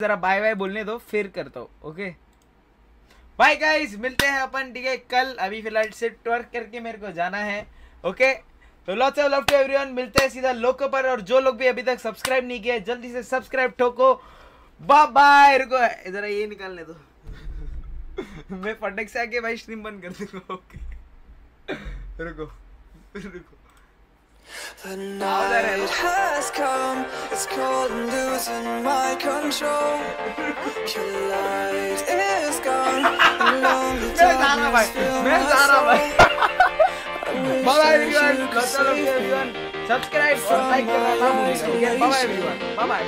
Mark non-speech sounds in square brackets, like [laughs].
जरा bye bye बोलने दो, फिर करता हूँ ओके बाय गाइस मिलते हैं अपन, ठीक है? कल अभी फ़िलहाल सिर्फ़ वर्क करके मेरे को जाना है ओके तो lots of love to everyone मिलते हैं सीधा लोको पर, और जो लोग भी अभी तक सब्सक्राइब नहीं किया, जल्दी से सब्सक्राइब ठोको। बाय बाय रुको, जरा ये निकालने दो। [laughs] मैं फटक से आके भाई स्ट्रीम बंद कर दूँगा ओके [laughs] रुको रुको। The night has come, it's cold and losing my control. Your light is gone, [laughs] my. [laughs] Bye bye everyone. Subscribe like. Bye bye everyone. Bye bye.